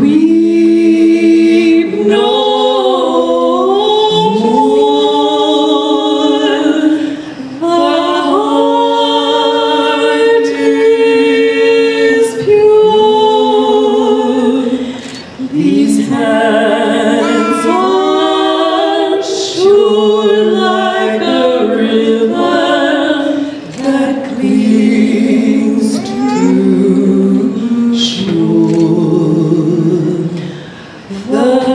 weep no The.